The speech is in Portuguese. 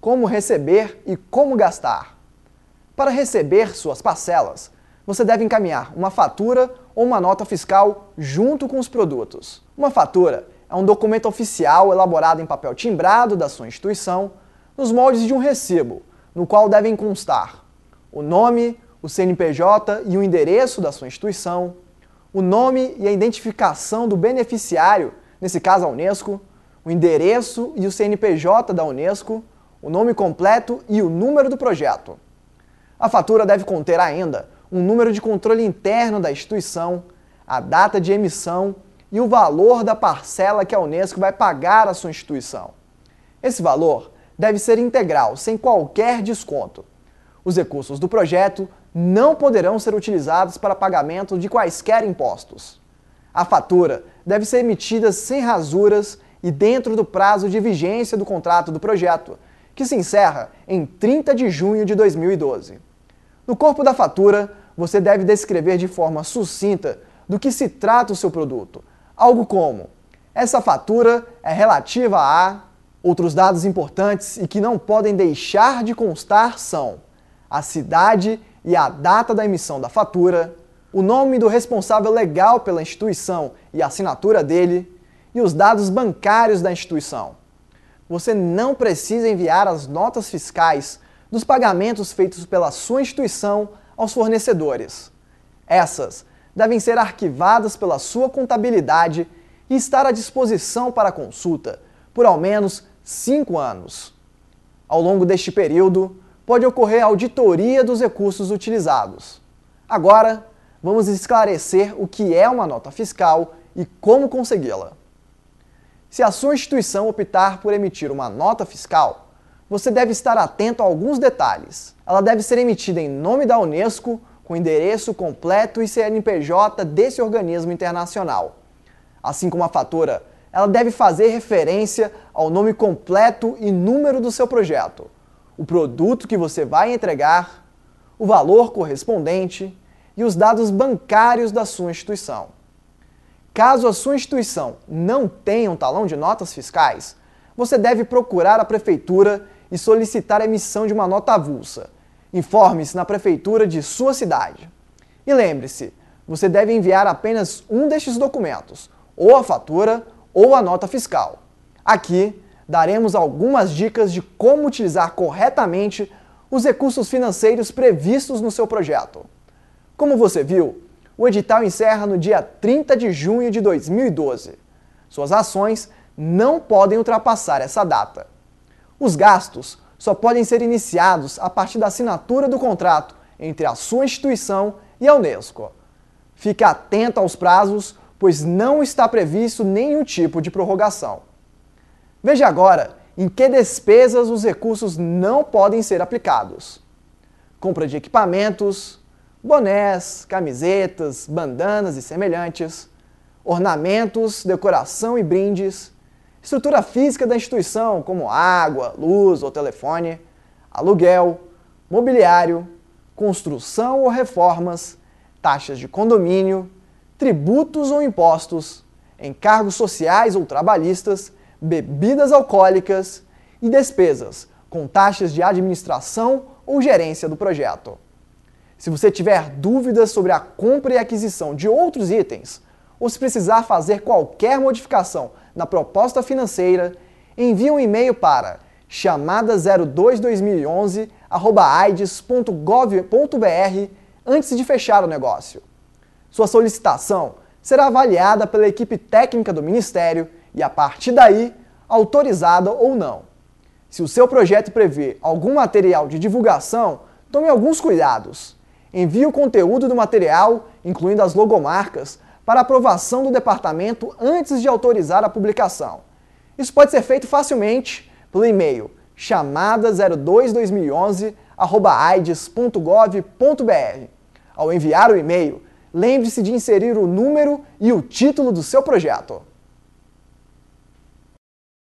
como receber e como gastar. Para receber suas parcelas, você deve encaminhar uma fatura ou uma nota fiscal junto com os produtos. Uma fatura é um documento oficial elaborado em papel timbrado da sua instituição, nos moldes de um recibo, no qual devem constar o nome, o CNPJ e o endereço da sua instituição, o nome e a identificação do beneficiário, nesse caso a Unesco, o endereço e o CNPJ da Unesco, o nome completo e o número do projeto. A fatura deve conter ainda um número de controle interno da instituição, a data de emissão e o valor da parcela que a Unesco vai pagar à sua instituição. Esse valor deve ser integral, sem qualquer desconto. Os recursos do projeto não poderão ser utilizados para pagamento de quaisquer impostos. A fatura deve ser emitida sem rasuras e dentro do prazo de vigência do contrato do projeto, que se encerra em 30 de junho de 2012. No corpo da fatura, você deve descrever de forma sucinta do que se trata o seu produto, algo como: essa fatura é relativa a. Outros dados importantes e que não podem deixar de constar são a cidade e a data da emissão da fatura, o nome do responsável legal pela instituição e a assinatura dele, e os dados bancários da instituição. Você não precisa enviar as notas fiscais dos pagamentos feitos pela sua instituição aos fornecedores. Essas devem ser arquivadas pela sua contabilidade e estar à disposição para consulta por ao menos cinco anos. Ao longo deste período, pode ocorrer auditoria dos recursos utilizados. Agora, vamos esclarecer o que é uma nota fiscal e como consegui-la. Se a sua instituição optar por emitir uma nota fiscal, você deve estar atento a alguns detalhes. Ela deve ser emitida em nome da Unesco, com endereço completo e CNPJ desse organismo internacional. Assim como a fatura, ela deve fazer referência ao nome completo e número do seu projeto o produto que você vai entregar, o valor correspondente e os dados bancários da sua instituição. Caso a sua instituição não tenha um talão de notas fiscais, você deve procurar a prefeitura e solicitar a emissão de uma nota avulsa. Informe-se na prefeitura de sua cidade. E lembre-se, você deve enviar apenas um destes documentos, ou a fatura ou a nota fiscal. Aqui daremos algumas dicas de como utilizar corretamente os recursos financeiros previstos no seu projeto. Como você viu, o edital encerra no dia 30 de junho de 2012. Suas ações não podem ultrapassar essa data. Os gastos só podem ser iniciados a partir da assinatura do contrato entre a sua instituição e a Unesco. Fique atento aos prazos, pois não está previsto nenhum tipo de prorrogação. Veja agora em que despesas os recursos não podem ser aplicados. Compra de equipamentos, bonés, camisetas, bandanas e semelhantes, ornamentos, decoração e brindes, estrutura física da instituição, como água, luz ou telefone, aluguel, mobiliário, construção ou reformas, taxas de condomínio, tributos ou impostos, encargos sociais ou trabalhistas bebidas alcoólicas e despesas com taxas de administração ou gerência do projeto. Se você tiver dúvidas sobre a compra e aquisição de outros itens, ou se precisar fazer qualquer modificação na proposta financeira, envie um e-mail para chamada022011@aides.gov.br antes de fechar o negócio. Sua solicitação será avaliada pela equipe técnica do Ministério e, a partir daí, autorizada ou não. Se o seu projeto prevê algum material de divulgação, tome alguns cuidados. Envie o conteúdo do material, incluindo as logomarcas, para aprovação do departamento antes de autorizar a publicação. Isso pode ser feito facilmente pelo e-mail chamada022011@aides.gov.br. Ao enviar o e-mail, lembre-se de inserir o número e o título do seu projeto.